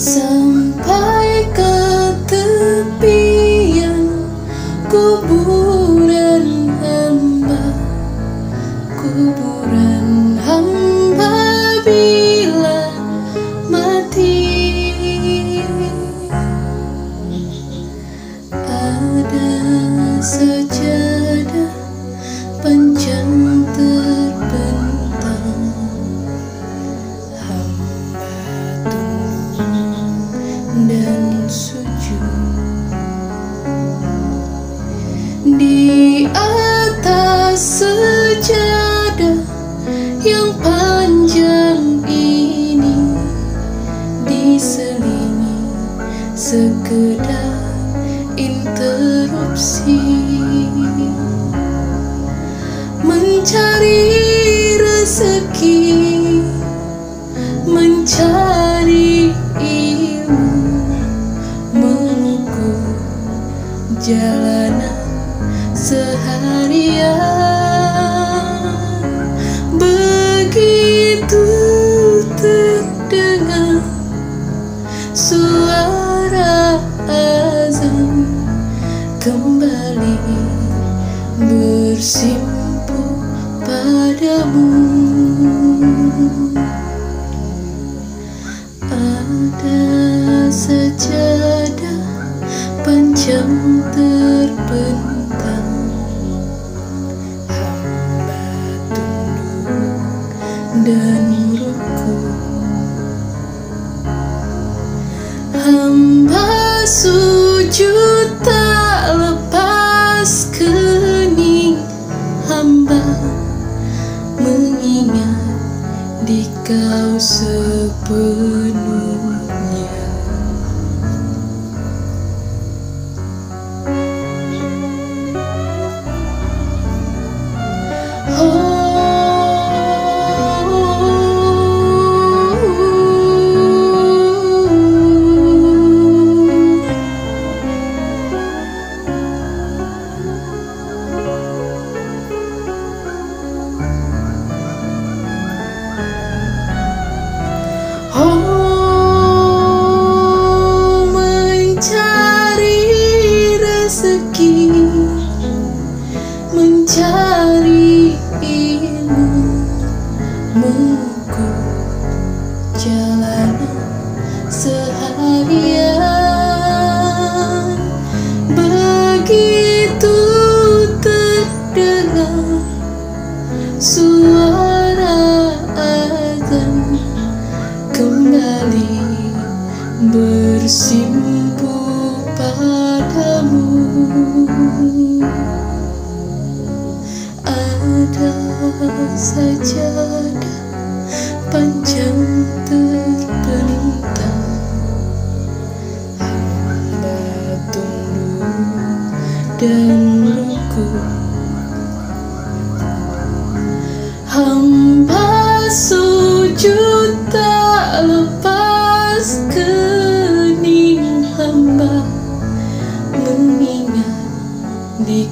sampai ke tepian kuburan hamba kuburan hamba bila mati. Ada sejati di atas sejadah yang paling jalanan seharian. Begitu terdengar suara azan kembali bersimpu padamu. Ada sejadah panjang dan rukuk hamba sujud tak lepas kening. Hamba mengingat di kau sepenuhnya rezeki mencari ilmu mengukur jalanan seharian. Begitu terdengar suara azan kembali bersimpu sajadah panjang terbentang. Hamba tunduk dan ruku hamba sujud tak lepas kening hamba mengingat di